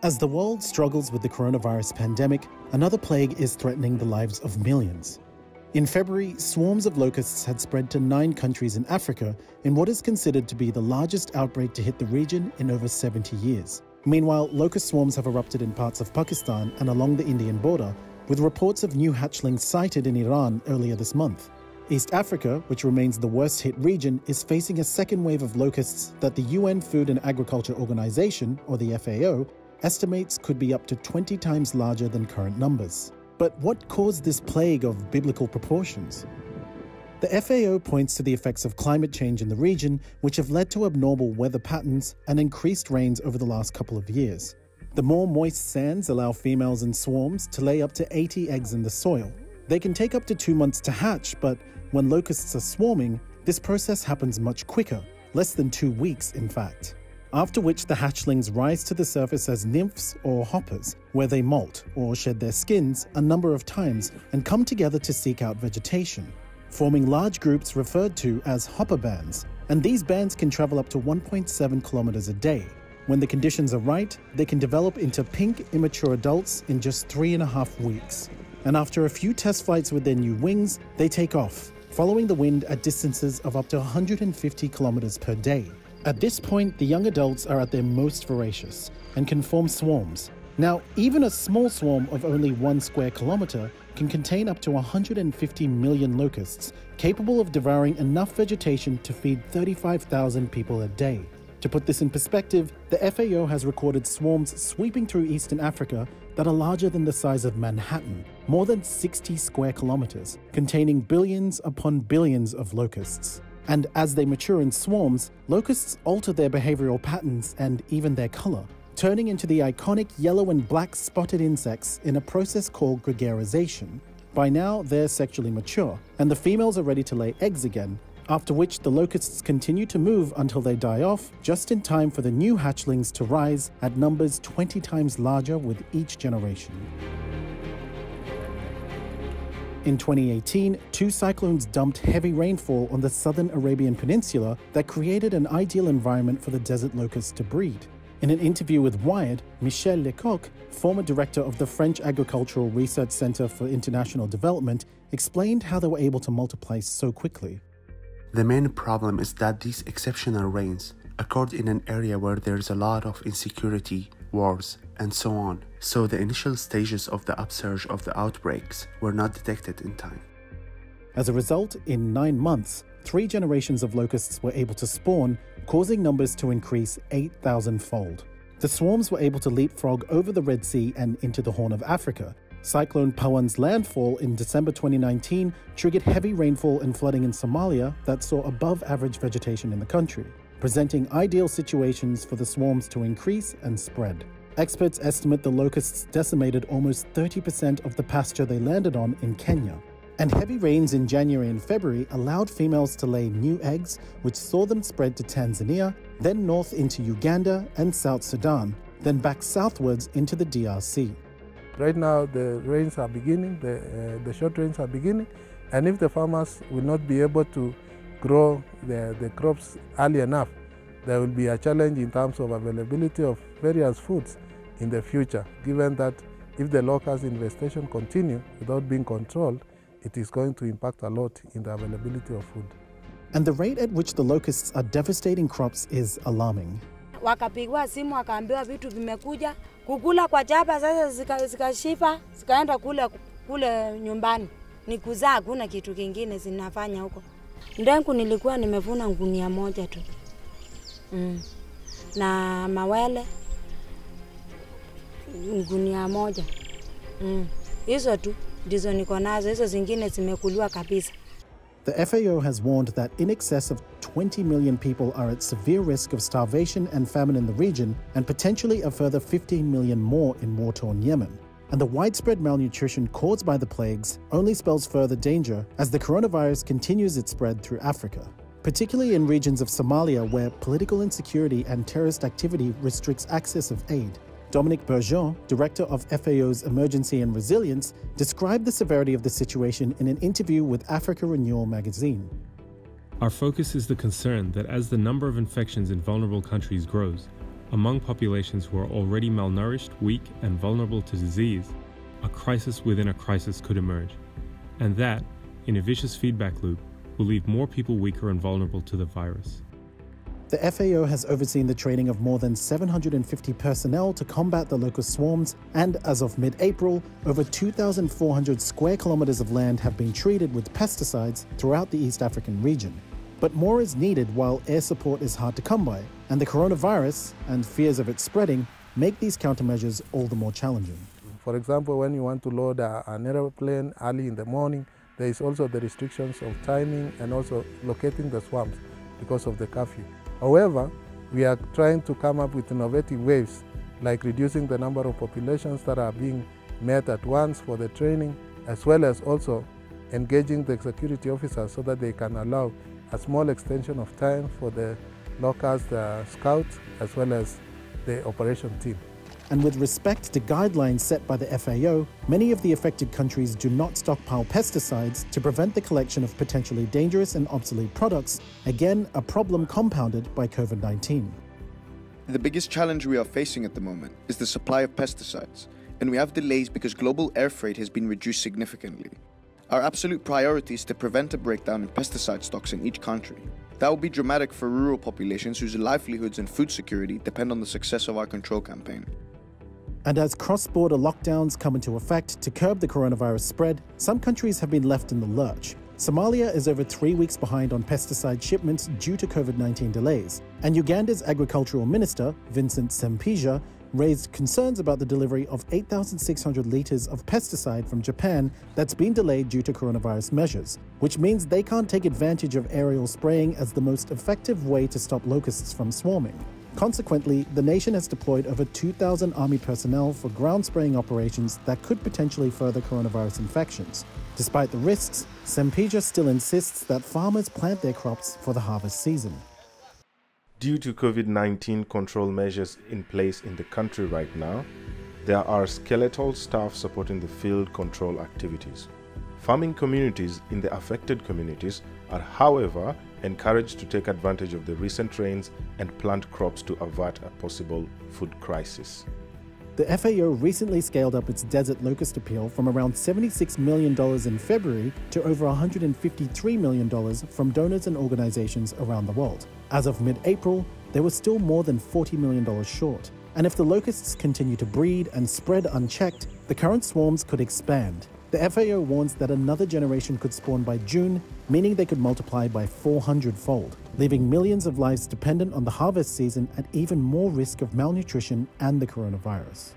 As the world struggles with the coronavirus pandemic, another plague is threatening the lives of millions. In February, swarms of locusts had spread to nine countries in Africa in what is considered to be the largest outbreak to hit the region in over 70 years. Meanwhile, locust swarms have erupted in parts of Pakistan and along the Indian border, with reports of new hatchlings sighted in Iran earlier this month. East Africa, which remains the worst hit region, is facing a second wave of locusts that the UN Food and Agriculture Organization, or the FAO, estimates could be up to 20 times larger than current numbers. But what caused this plague of biblical proportions? The FAO points to the effects of climate change in the region, which have led to abnormal weather patterns and increased rains over the last couple of years. The more moist sands allow females in swarms to lay up to 80 eggs in the soil. They can take up to two months to hatch, but when locusts are swarming, this process happens much quicker, less than two weeks, in fact after which the hatchlings rise to the surface as nymphs or hoppers, where they molt or shed their skins a number of times and come together to seek out vegetation, forming large groups referred to as hopper bands. And these bands can travel up to 1.7 kilometers a day. When the conditions are right, they can develop into pink immature adults in just three and a half weeks. And after a few test flights with their new wings, they take off, following the wind at distances of up to 150 kilometers per day. At this point, the young adults are at their most voracious and can form swarms. Now, even a small swarm of only one square kilometer can contain up to 150 million locusts, capable of devouring enough vegetation to feed 35,000 people a day. To put this in perspective, the FAO has recorded swarms sweeping through eastern Africa that are larger than the size of Manhattan, more than 60 square kilometers, containing billions upon billions of locusts. And as they mature in swarms, locusts alter their behavioral patterns and even their color, turning into the iconic yellow and black spotted insects in a process called gregarization. By now, they're sexually mature, and the females are ready to lay eggs again, after which the locusts continue to move until they die off, just in time for the new hatchlings to rise at numbers 20 times larger with each generation. In 2018, two cyclones dumped heavy rainfall on the southern Arabian Peninsula that created an ideal environment for the desert locust to breed. In an interview with Wired, Michel Lecoq, former director of the French Agricultural Research Center for International Development, explained how they were able to multiply so quickly. The main problem is that these exceptional rains occurred in an area where there's a lot of insecurity, wars, and so on, so the initial stages of the upsurge of the outbreaks were not detected in time. As a result, in nine months, three generations of locusts were able to spawn, causing numbers to increase 8,000 fold. The swarms were able to leapfrog over the Red Sea and into the Horn of Africa. Cyclone Pawan's landfall in December 2019 triggered heavy rainfall and flooding in Somalia that saw above average vegetation in the country, presenting ideal situations for the swarms to increase and spread. Experts estimate the locusts decimated almost 30% of the pasture they landed on in Kenya. And heavy rains in January and February allowed females to lay new eggs, which saw them spread to Tanzania, then north into Uganda and South Sudan, then back southwards into the DRC. Right now, the rains are beginning, the, uh, the short rains are beginning, and if the farmers will not be able to grow the, the crops early enough, there will be a challenge in terms of availability of various foods in the future, given that if the locust infestation continue without being controlled, it is going to impact a lot in the availability of food. And the rate at which the locusts are devastating crops is alarming. Wakapigwa simu wakaambiwa vitu vimekuja kukula kwa chapa, sasa zikashifa zika zikaenda kule kule nyumbani, ni kuzaa, hakuna kitu kingine zinafanya huko. Ndengu nilikuwa nimevuna ngunia moja tu mm. na mawele gunia moja hizo mm. tu ndizo niko nazo, hizo zingine zimekuliwa kabisa. The FAO has warned that in excess of 20 million people are at severe risk of starvation and famine in the region, and potentially a further 15 million more in war torn Yemen. And the widespread malnutrition caused by the plagues only spells further danger as the coronavirus continues its spread through Africa, particularly in regions of Somalia where political insecurity and terrorist activity restricts access of aid. Dominique Burgeon, director of FAO's Emergency and Resilience, described the severity of the situation in an interview with Africa Renewal magazine. Our focus is the concern that as the number of infections in vulnerable countries grows, among populations who are already malnourished, weak, and vulnerable to disease, a crisis within a crisis could emerge. And that, in a vicious feedback loop, will leave more people weaker and vulnerable to the virus. The FAO has overseen the training of more than 750 personnel to combat the locust swarms, and as of mid April, over 2,400 square kilometers of land have been treated with pesticides throughout the East African region. But more is needed while air support is hard to come by, and the coronavirus and fears of its spreading make these countermeasures all the more challenging. For example, when you want to load an aeroplane early in the morning, there is also the restrictions of timing and also locating the swarms because of the curfew. However, we are trying to come up with innovative ways like reducing the number of populations that are being met at once for the training, as well as also engaging the security officers so that they can allow a small extension of time for the locals, the scouts, as well as the operation team. And with respect to guidelines set by the FAO, many of the affected countries do not stockpile pesticides to prevent the collection of potentially dangerous and obsolete products, again, a problem compounded by COVID 19. The biggest challenge we are facing at the moment is the supply of pesticides, and we have delays because global air freight has been reduced significantly. Our absolute priority is to prevent a breakdown in pesticide stocks in each country. That will be dramatic for rural populations whose livelihoods and food security depend on the success of our control campaign. And as cross border lockdowns come into effect to curb the coronavirus spread, some countries have been left in the lurch. Somalia is over three weeks behind on pesticide shipments due to COVID 19 delays. And Uganda's agricultural minister, Vincent Ssempijja, raised concerns about the delivery of 8,600 litres of pesticide from Japan that's been delayed due to coronavirus measures, which means they can't take advantage of aerial spraying as the most effective way to stop locusts from swarming. Consequently, the nation has deployed over 2,000 army personnel for ground spraying operations that could potentially further coronavirus infections. Despite the risks, Ssempijja still insists that farmers plant their crops for the harvest season. Due to COVID 19 control measures in place in the country right now, there are skeletal staff supporting the field control activities. Farming communities in the affected communities are, however, encouraged to take advantage of the recent rains and plant crops to avert a possible food crisis. The FAO recently scaled up its desert locust appeal from around $76 million in February to over $153 million from donors and organizations around the world. As of mid April, they were still more than $40 million short. And if the locusts continue to breed and spread unchecked, the current swarms could expand. The FAO warns that another generation could spawn by June, meaning they could multiply by 400 fold, leaving millions of lives dependent on the harvest season at even more risk of malnutrition and the coronavirus.